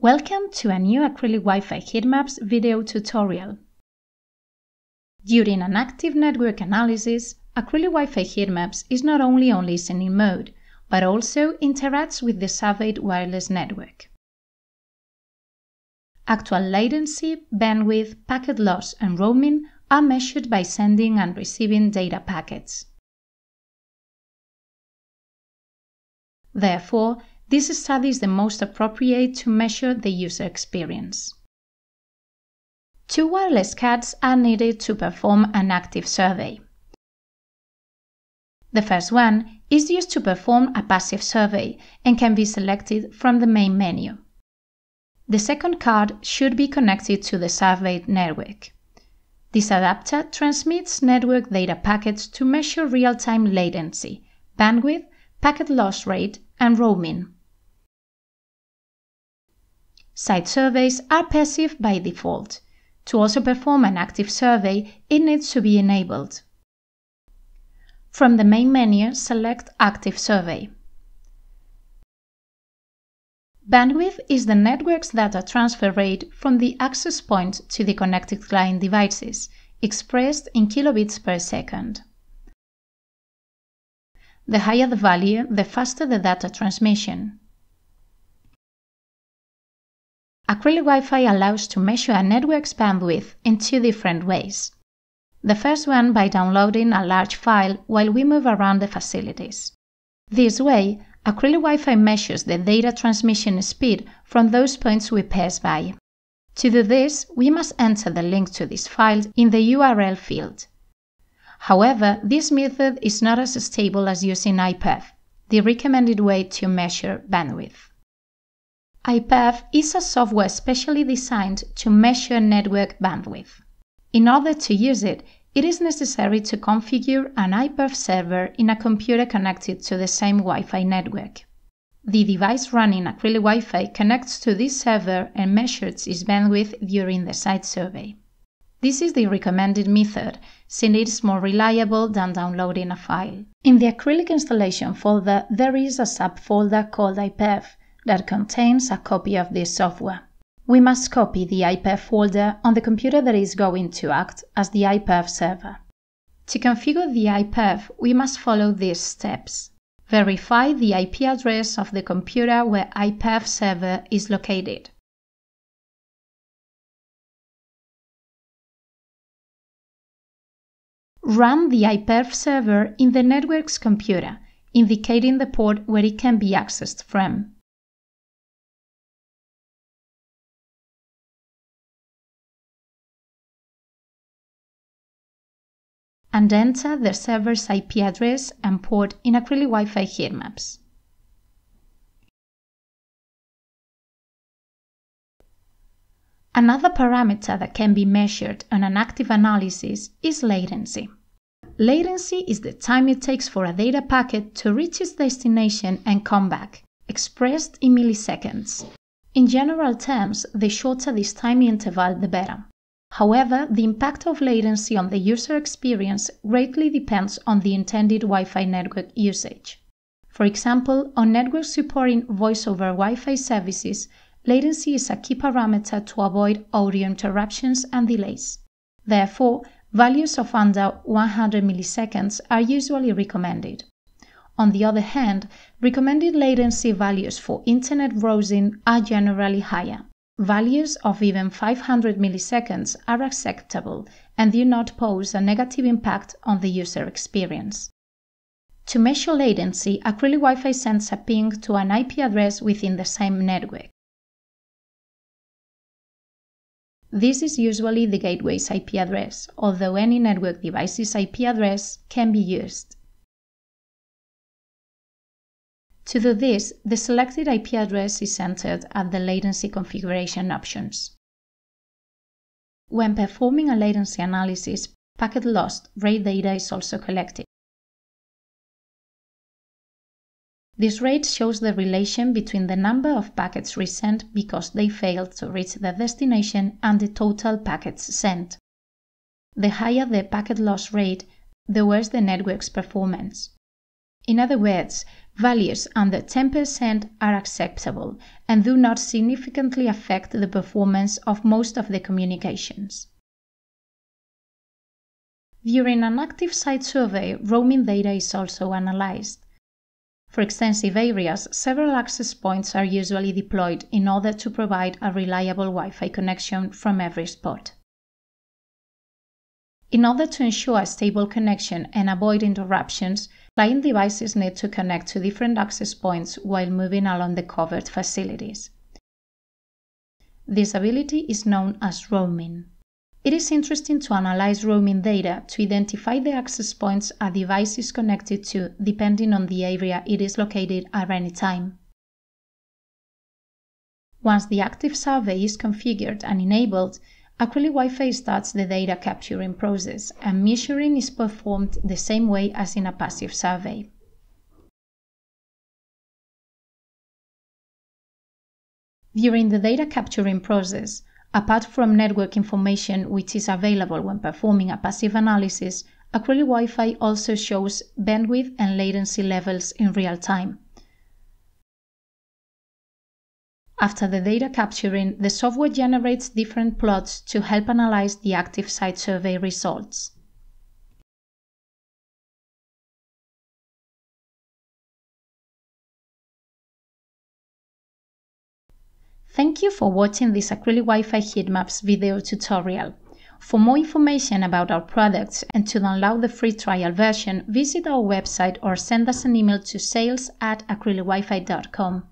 Welcome to a new Acrylic Wi-Fi heatmaps video tutorial. During an active network analysis, Acrylic Wi-Fi heatmaps is not only on listening mode, but also interacts with the surveyed wireless network. Actual latency, bandwidth, packet loss, and roaming are measured by sending and receiving data packets. Therefore, this study is the most appropriate to measure the user experience. Two wireless cards are needed to perform an active survey. The first one is used to perform a passive survey and can be selected from the main menu. The second card should be connected to the surveyed network. This adapter transmits network data packets to measure real-time latency, bandwidth, packet loss rate, and roaming. Site surveys are passive by default. To also perform an active survey, it needs to be enabled. From the main menu, select Active Survey. Bandwidth is the network's data transfer rate from the access point to the connected client devices, expressed in kilobits per second. The higher the value, the faster the data transmission. Acrylic Wi-Fi allows to measure a network's bandwidth in two different ways. The first one by downloading a large file while we move around the facilities. This way, Acrylic Wi-Fi measures the data transmission speed from those points we pass by. To do this, we must enter the link to this file in the URL field. However, this method is not as stable as using iPerf, the recommended way to measure bandwidth. iPerf is a software specially designed to measure network bandwidth. In order to use it, it is necessary to configure an iPerf server in a computer connected to the same Wi-Fi network. The device running Acrylic Wi-Fi connects to this server and measures its bandwidth during the site survey. This is the recommended method, since it is more reliable than downloading a file. In the Acrylic installation folder, there is a subfolder called iPerf, that contains a copy of this software. We must copy the iPerf folder on the computer that is going to act as the iPerf server. To configure the iPerf, we must follow these steps. Verify the IP address of the computer where iPerf server is located. Run the iPerf server in the network's computer, indicating the port where it can be accessed from. And enter the server's IP address and port in Acrylic Wi-Fi heatmaps. Another parameter that can be measured on an active analysis is latency. Latency is the time it takes for a data packet to reach its destination and come back, expressed in milliseconds. In general terms, the shorter this time interval, the better. However, the impact of latency on the user experience greatly depends on the intended Wi-Fi network usage. For example, on networks supporting voice-over Wi-Fi services, latency is a key parameter to avoid audio interruptions and delays. Therefore, values of under 100 milliseconds are usually recommended. On the other hand, recommended latency values for Internet browsing are generally higher. Values of even 500 milliseconds are acceptable and do not pose a negative impact on the user experience. To measure latency, Acrylic Wi-Fi sends a ping to an IP address within the same network. This is usually the gateway's IP address, although any network device's IP address can be used. To do this, the selected IP address is entered at the latency configuration options. When performing a latency analysis, packet loss rate data is also collected. This rate shows the relation between the number of packets resent because they failed to reach their destination and the total packets sent. The higher the packet loss rate, the worse the network's performance. In other words, values under 10% are acceptable and do not significantly affect the performance of most of the communications. During an active site survey, roaming data is also analyzed. For extensive areas, several access points are usually deployed in order to provide a reliable Wi Fi connection from every spot. In order to ensure a stable connection and avoid interruptions, client devices need to connect to different access points while moving along the covered facilities. This ability is known as roaming. It is interesting to analyze roaming data to identify the access points a device is connected to depending on the area it is located at any time. Once the active survey is configured and enabled, Acrylic Wi-Fi starts the data capturing process and measuring is performed the same way as in a passive survey. During the data capturing process, Apart from network information which is available when performing a passive analysis, Acrylic Wi-Fi also shows bandwidth and latency levels in real time. After the data capturing, the software generates different plots to help analyze the active site survey results. Thank you for watching this Acrylic Wi-Fi heatmaps video tutorial. For more information about our products and to download the free trial version, visit our website or send us an email to sales at acrylicwifi.com.